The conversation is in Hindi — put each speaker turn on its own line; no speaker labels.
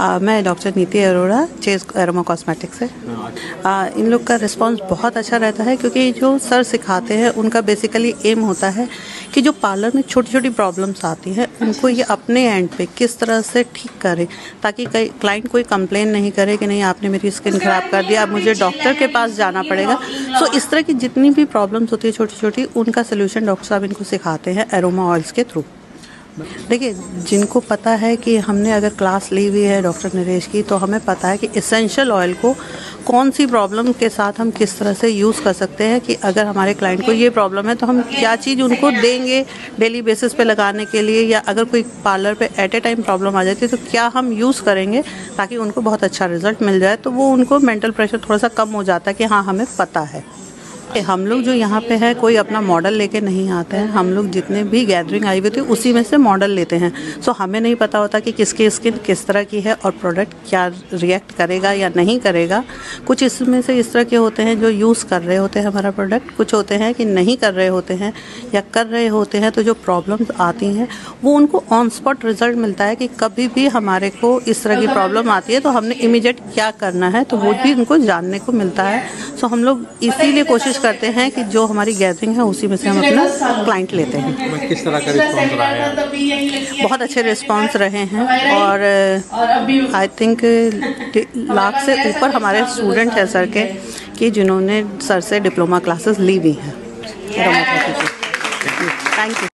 आ, मैं डॉक्टर नीति अरोड़ा चेज एरोमा कॉस्मेटिक से। आ, इन लोग का रिस्पांस बहुत अच्छा रहता है क्योंकि जो सर सिखाते हैं उनका बेसिकली एम होता है कि जो पार्लर में छोटी छोटी प्रॉब्लम्स आती है उनको ये अपने एंड पे किस तरह से ठीक करें ताकि कई क्लाइंट कोई कंप्लेन नहीं करे कि नहीं आपने मेरी स्किन ख़राब कर दिया अब मुझे डॉक्टर के पास जाना पड़ेगा। सो इस तरह की जितनी भी प्रॉब्लम्स होती है छोटी छोटी उनका सोल्यूशन डॉक्टर साहब इनको सिखाते हैं एरोमा ऑयल्स के थ्रू देखिए, जिनको पता है कि हमने अगर क्लास ली हुई है डॉक्टर नरेश की तो हमें पता है कि इसेंशियल ऑयल को कौन सी प्रॉब्लम के साथ हम किस तरह से यूज़ कर सकते हैं कि अगर हमारे क्लाइंट को ये प्रॉब्लम है तो हम क्या चीज़ उनको देंगे डेली बेसिस पे लगाने के लिए या अगर कोई पार्लर पे एट ए टाइम प्रॉब्लम आ जाती है तो क्या हम यूज़ करेंगे ताकि उनको बहुत अच्छा रिज़ल्ट मिल जाए? तो वो उनको मेंटल प्रेशर थोड़ा सा कम हो जाता है कि हाँ हमें पता है। हम लोग जो यहाँ पे है, कोई अपना मॉडल लेके नहीं आते हैं। हम लोग जितने भी गैदरिंग आई हुई थी, उसी में से मॉडल लेते हैं। सो हमें नहीं पता होता कि किसकी स्किन किस तरह की है और प्रोडक्ट क्या रिएक्ट करेगा या नहीं करेगा। कुछ इसमें से इस तरह के होते हैं जो यूज़ कर रहे होते हैं हमारा प्रोडक्ट कुछ होते हैं कि नहीं कर रहे होते हैं या कर रहे होते हैं तो जो प्रॉब्लम्स आती हैं, वो उनको ऑन स्पॉट रिज़ल्ट मिलता है कि कभी भी हमारे को इस तरह की प्रॉब्लम आती है तो हमने इमीडिएट क्या करना है तो वो भी उनको जानने को मिलता है। सो हम लोग इसीलिए कोशिश करते हैं कि जो हमारी गैदरिंग है उसी में से हम अपना क्लाइंट लेते हैं।
किस तरह का रिस्पॉन्स रहा है?
बहुत अच्छे रिस्पांस रहे हैं और आई थिंक लाख से ऊपर हमारे स्टूडेंट हैं सर के कि जिन्होंने सर से डिप्लोमा क्लासेस ली हुई हैं। Thank you